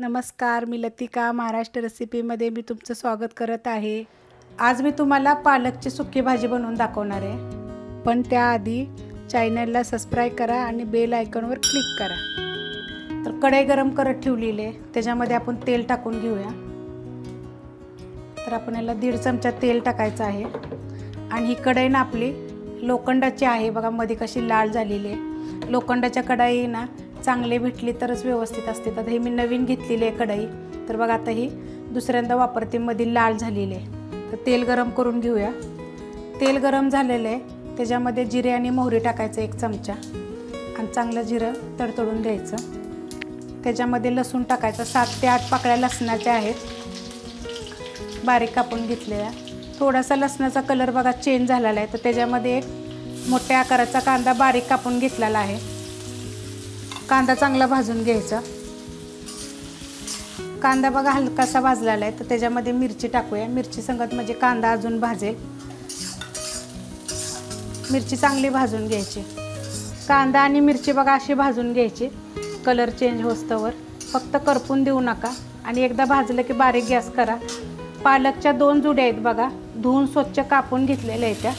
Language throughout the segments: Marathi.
नमस्कार मी लतिका. महाराष्ट्र रेसिपीमध्ये मी तुमचं स्वागत करत आहे. आज मी तुम्हाला पालकची सुकी भाजी बनवून दाखवणार आहे. पण त्याआधी चॅनलला सबस्क्राईब करा आणि बेल आयकॉनवर क्लिक करा. तर कढई गरम करत ठेवलेली आहे. त्याच्यामध्ये आपण तेल टाकून घेऊया. तर आपण याला दीड चमचा तेल टाकायचं आहे. आणि ही कढई ना आपली लोखंडाची आहे. बघा मध्ये कशी लाल झालेली आहे. लोखंडाच्या कढाई ना चांगले भेटली तरच व्यवस्थित असते. आता हे मी नवीन घेतलेली आहे कढई. तर बघा आता ही दुसऱ्यांदा वापरते मधील लाल झालेली आहे. तर तेल गरम करून घेऊया. तेल गरम झालेलं आहे. त्याच्यामध्ये जिरे आणि मोहरी टाकायचं एक चमचा. आणि चांगलं जिरं तडतडून द्यायचं त्याच्यामध्ये लसूण टाकायचं. सात ते आठ पाकळ्या लसणाच्या आहेत. बारीक कापून घेतलेल्या. थोडासा लसणाचा कलर बघा चेंज झालेला आहे. तर त्याच्यामध्ये एक मोठ्या आकाराचा कांदा बारीक कापून घेतलेला आहे. कांदा चांगला भाजून घ्यायचा. कांदा बघा हलकासा भाजलेला आहे तर त्याच्यामध्ये मिरची टाकूया. मिरची संगत म्हणजे कांदा अजून भाजेल. मिरची चांगली भाजून घ्यायची. कांदा आणि मिरची बघा अशी भाजून घ्यायची. कलर चेंज होस्तवर. फक्त करपून देऊ नका. आणि एकदा भाजलं की बारीक गॅस करा. पालकच्या दोन जुड्या आहेत बघा. धुवून स्वच्छ कापून घेतलेल्या आहेत त्या.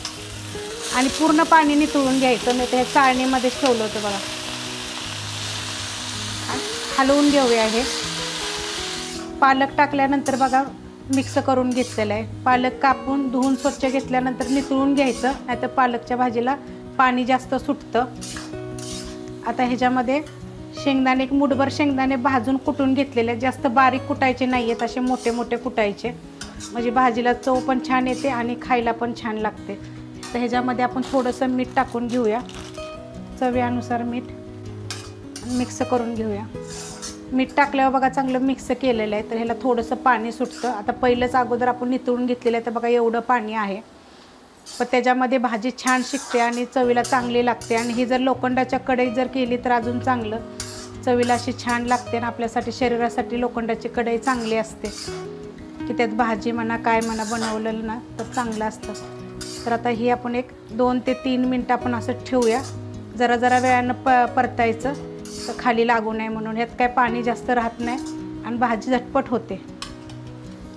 आणि पूर्ण पाणी नितळून घ्यायचं नाही तर हे चाळणीमध्येच ठेवलं होतं बघा. हलवून घेऊया हे. पालक टाकल्यानंतर बघा मिक्स करून घेतलेलं आहे. पालक कापून धुवून स्वच्छ घेतल्यानंतर नितळून घ्यायचं नाहीतर पालकच्या भाजीला पाणी जास्त सुटतं. आता ह्याच्यामध्ये शेंगदाणे एक मुठभर शेंगदाणे भाजून कुटून घेतलेले जास्त बारीक कुटायचे नाही आहेत असे मोठे मोठे कुटायचे. म्हणजे भाजीला चव पण छान येते आणि खायला पण छान लागते. तर ह्याच्यामध्ये आपण थोडंसं मीठ टाकून घेऊया. चव्यानुसार मीठ मिक्स करून घेऊया. मीठ टाकल्यावर बघा चांगलं मिक्स केलेलं आहे. तर ह्याला थोडंसं पाणी सुटतं. आता पहिलंच अगोदर आपण नितळून घेतलेलं आहे तर बघा एवढं पाणी आहे. पण त्याच्यामध्ये भाजी छान शिकते आणि चवीला चांगली लागते. आणि ही जर लोखंडाच्या कढई जर केली तर अजून चांगलं. चवीला अशी छान लागते आणि आपल्यासाठी शरीरासाठी लोखंडाची कढई चांगली असते. की त्यात भाजी म्हणा काय म्हणा बनवलेलं ना तर चांगलं असतं. तर आता ही आपण एक दोन ते तीन मिनटं आपण असं ठेवूया. जरा जरा वेळानं प परतायचं. तर खाली लागू नये म्हणून ह्यात काय पाणी जास्त राहत नाही आणि भाजी झटपट होते.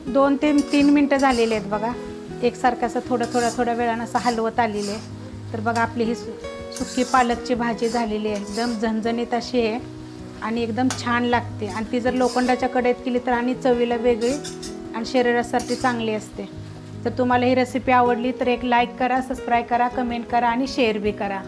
दोन ते तीन मिनटं झालेले आहेत बघा. एकसारखं असं थोडं थोडं थोड्या वेळानं असं हलवत आलेली आहे. तर बघा आपली ही सु सुकी पालकची भाजी झालेली आहे. एकदम झणझणीत अशी आहे आणि एकदम छान लागते. आणि ती जर लोखंडाच्या कढईत केली तर आणि चवीला वेगळी आणि शरीरासाठी चांगली असते. तर तुम्हाला ही रेसिपी आवडली तर एक लाईक करा सबस्क्राईब करा कमेंट करा आणि शेअर बी करा.